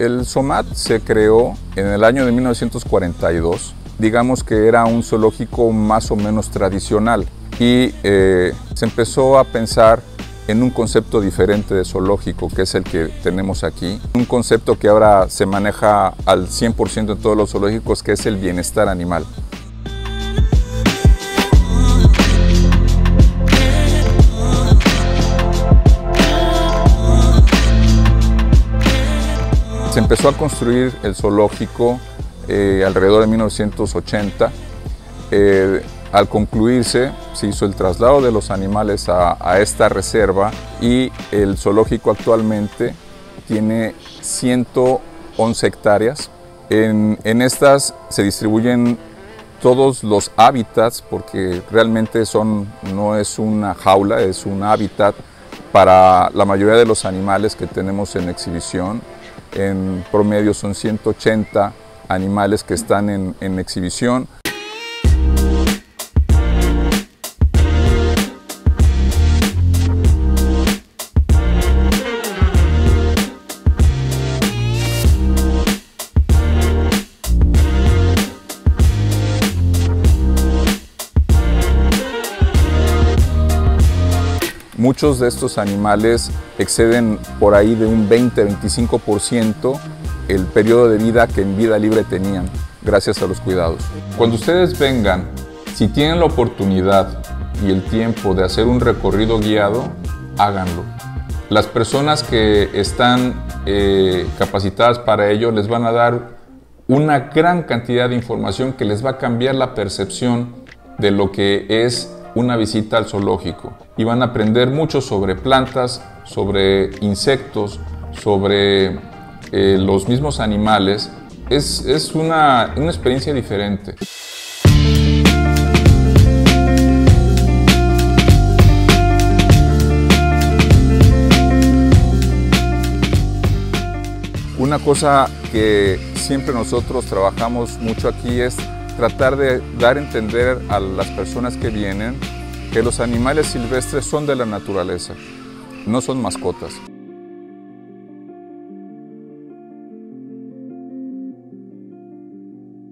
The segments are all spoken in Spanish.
El SOMAT se creó en el año de 1942. Digamos que era un zoológico más o menos tradicional y eh, se empezó a pensar en un concepto diferente de zoológico, que es el que tenemos aquí. Un concepto que ahora se maneja al 100% en todos los zoológicos, que es el bienestar animal. Empezó a construir el zoológico eh, alrededor de 1980. Eh, al concluirse, se hizo el traslado de los animales a, esta reserva y el zoológico actualmente tiene 111 hectáreas. En, en, estas se distribuyen todos los hábitats, porque realmente son, no es una jaula, es un hábitat para la mayoría de los animales que tenemos en exhibición. En promedio son 180 animales que están en, exhibición. Muchos de estos animales exceden por ahí de un 20-25% el periodo de vida que en vida libre tenían, gracias a los cuidados. Cuando ustedes vengan, si tienen la oportunidad y el tiempo de hacer un recorrido guiado, háganlo. Las personas que están eh, capacitadas para ello les van a dar una gran cantidad de información que les va a cambiar la percepción de lo que es una visita al zoológico y van a aprender mucho sobre plantas, sobre insectos, sobre eh, los mismos animales. Es, es una, una experiencia diferente. Una cosa que siempre nosotros trabajamos mucho aquí es tratar de dar a entender a las personas que vienen que los animales silvestres son de la naturaleza, no son mascotas.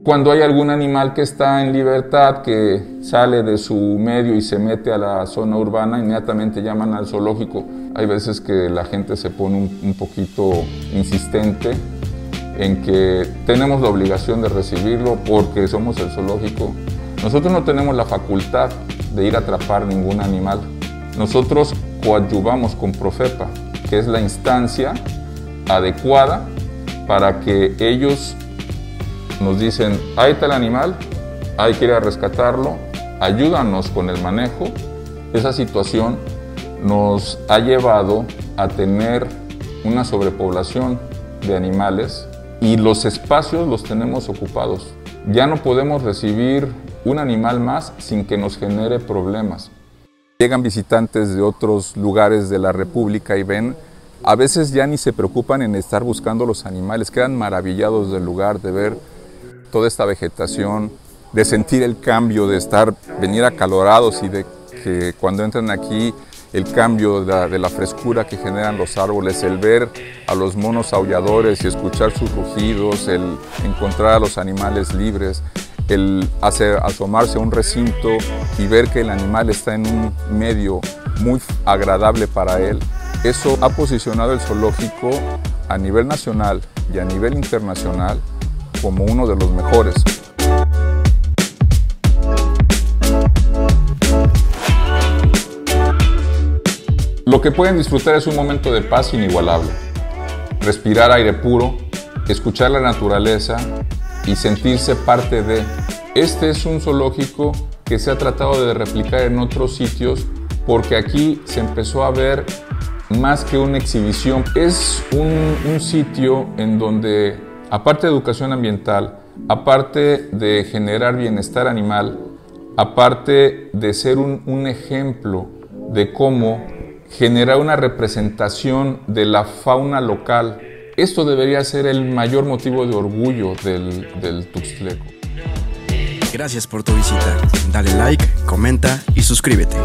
Cuando hay algún animal que está en libertad, que sale de su medio y se mete a la zona urbana, inmediatamente llaman al zoológico. Hay veces que la gente se pone un, poquito insistente en que tenemos la obligación de recibirlo porque somos el zoológico. Nosotros no tenemos la facultad de ir a atrapar ningún animal. Nosotros coadyuvamos con Profepa, que es la instancia adecuada para que ellos nos dicen, ahí el animal, hay que ir a rescatarlo, ayúdanos con el manejo. Esa situación nos ha llevado a tener una sobrepoblación de animales y los espacios los tenemos ocupados. Ya no podemos recibir un animal más sin que nos genere problemas. Llegan visitantes de otros lugares de la República y ven, a veces ya ni se preocupan en estar buscando los animales, quedan maravillados del lugar, de ver toda esta vegetación, de sentir el cambio, de estar, venir acalorados y de que cuando entran aquí el cambio de la, frescura que generan los árboles, el ver a los monos aulladores y escuchar sus rugidos, el encontrar a los animales libres, el hacer, asomarse a un recinto y ver que el animal está en un medio muy agradable para él. Eso ha posicionado el zoológico a nivel nacional y a nivel internacional como uno de los mejores. Lo que pueden disfrutar es un momento de paz inigualable. Respirar aire puro, escuchar la naturaleza y sentirse parte de. Este es un zoológico que se ha tratado de replicar en otros sitios porque aquí se empezó a ver más que una exhibición. Es un, sitio en donde, aparte de educación ambiental, aparte de generar bienestar animal, aparte de ser un, ejemplo de cómo generar una representación de la fauna local. Esto debería ser el mayor motivo de orgullo del, del Tuxtleco. Gracias por tu visita. Dale like, comenta y suscríbete.